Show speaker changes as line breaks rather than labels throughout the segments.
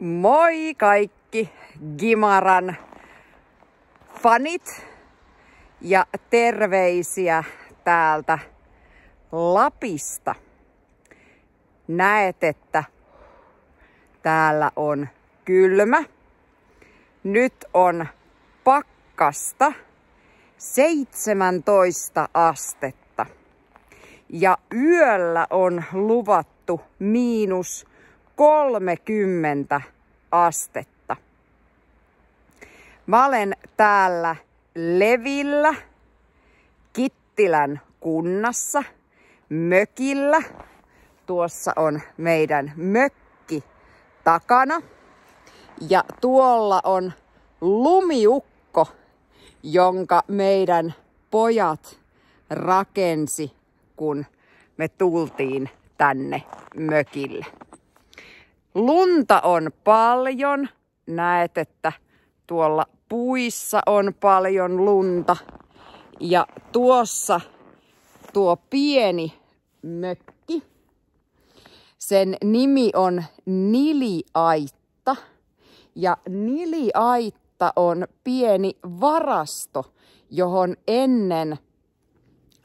Moi kaikki Gimaran fanit ja terveisiä täältä Lapista. Näet, että täällä on kylmä. Nyt on pakkasta 17 astetta. Ja yöllä on luvattu miinus 30 astetta. Mä olen täällä Levillä, Kittilän kunnassa, mökillä. Tuossa on meidän mökki takana. Ja tuolla on lumiukko, jonka meidän pojat rakensi, kun me tultiin tänne mökille. Lunta on paljon. Näet, että tuolla puissa on paljon lunta. Ja tuossa tuo pieni mökki. Sen nimi on Niliaitta. Ja Niliaitta on pieni varasto, johon ennen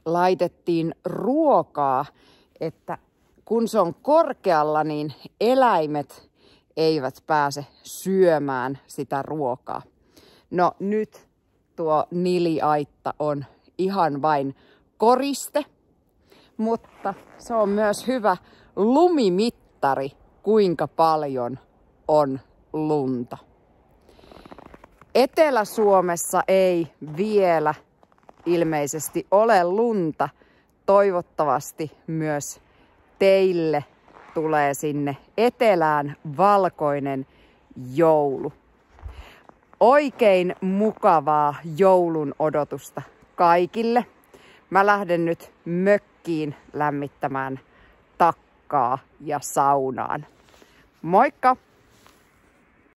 laitettiin ruokaa, että kun se on korkealla, niin eläimet eivät pääse syömään sitä ruokaa. No nyt tuo niliaitta on ihan vain koriste, mutta se on myös hyvä lumimittari, kuinka paljon on lunta. Etelä-Suomessa ei vielä ilmeisesti ole lunta. Toivottavasti myös teille tulee sinne etelään valkoinen joulu. Oikein mukavaa joulun odotusta kaikille. Mä lähden nyt mökkiin lämmittämään takkaa ja saunaan. Moikka!